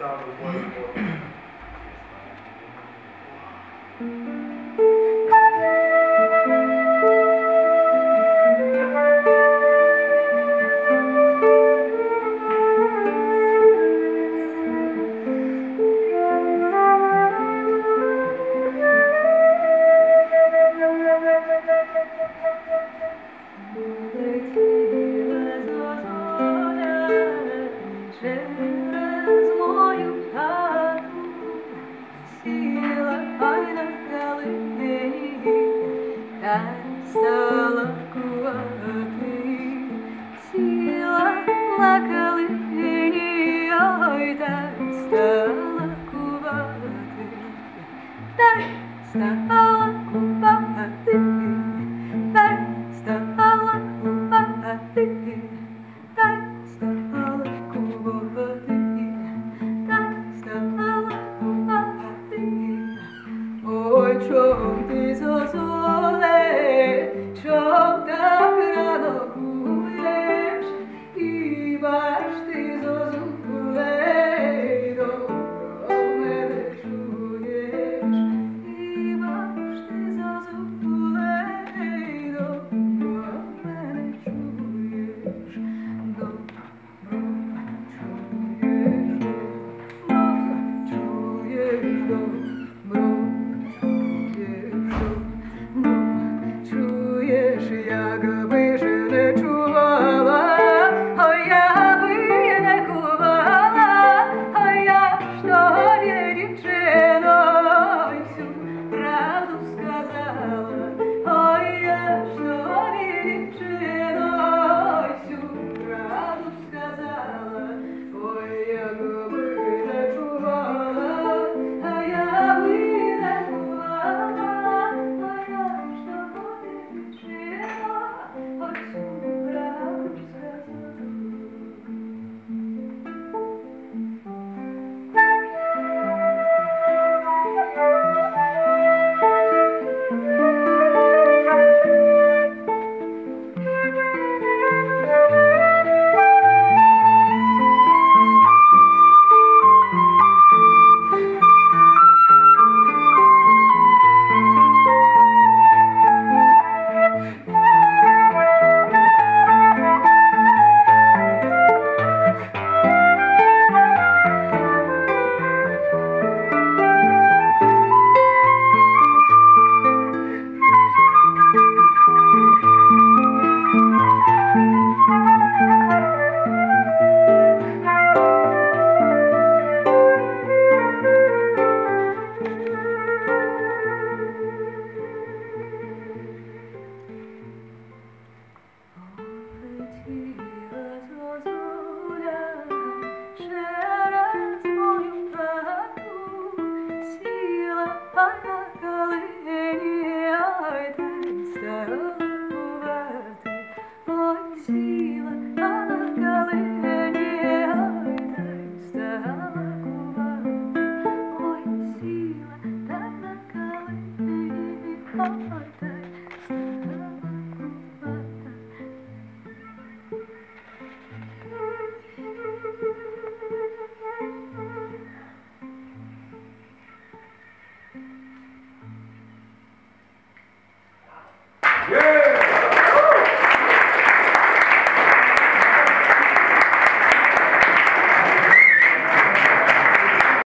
start with one стала куба воды, дай стала куба так дай стала куба воды, дай стала куба воды, дай стала куба так рано гуляєш, і баш ти